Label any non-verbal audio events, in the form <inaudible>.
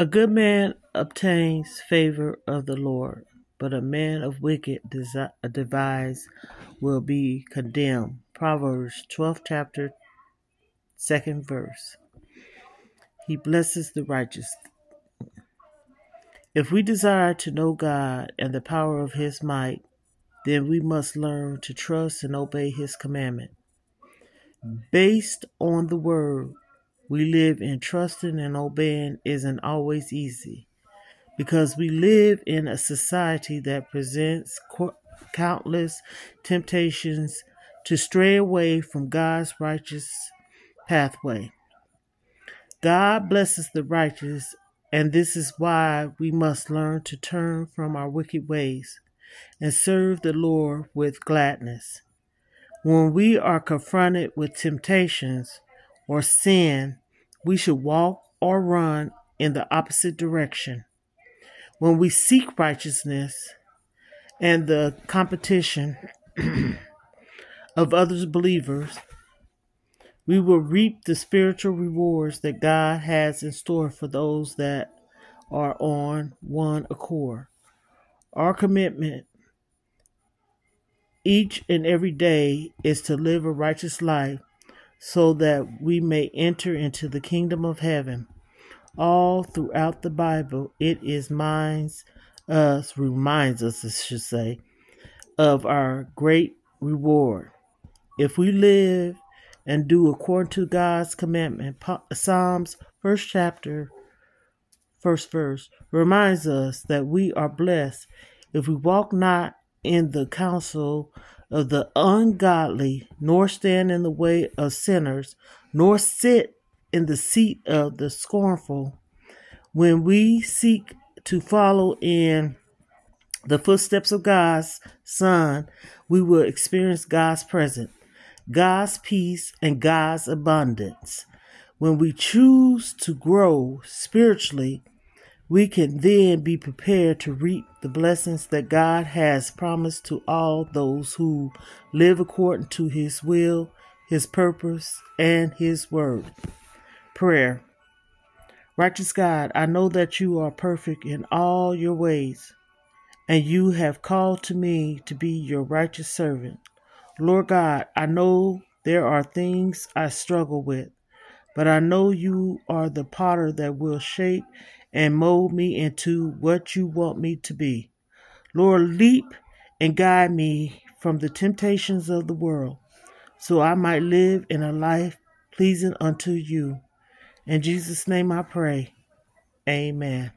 A good man obtains favor of the Lord, but a man of wicked devise will be condemned. Proverbs 12th chapter, second verse. He blesses the righteous. If we desire to know God and the power of His might, then we must learn to trust and obey His commandment. Based on the Word, we live in trusting and obeying isn't always easy because we live in a society that presents countless temptations to stray away from God's righteous pathway. God blesses the righteous, and this is why we must learn to turn from our wicked ways and serve the Lord with gladness. When we are confronted with temptations or sin, we should walk or run in the opposite direction. When we seek righteousness and the competition <clears throat> of others believers, we will reap the spiritual rewards that God has in store for those that are on one accord. Our commitment each and every day is to live a righteous life so that we may enter into the kingdom of heaven. All throughout the Bible, it is minds us, reminds us, I should say, of our great reward. If we live and do according to God's commandment. Psalms, first chapter, first verse, reminds us that we are blessed if we walk not in the counsel of the ungodly, nor stand in the way of sinners, nor sit in the seat of the scornful. When we seek to follow in the footsteps of God's Son, we will experience God's presence. God's peace, and God's abundance. When we choose to grow spiritually, we can then be prepared to reap the blessings that God has promised to all those who live according to His will, His purpose, and His word. Prayer. Righteous God, I know that you are perfect in all your ways, and you have called to me to be your righteous servant. Lord God, I know there are things I struggle with, but I know you are the potter that will shape and mold me into what you want me to be. Lord, leap and guide me from the temptations of the world, so I might live in a life pleasing unto you. In Jesus' name I pray. Amen.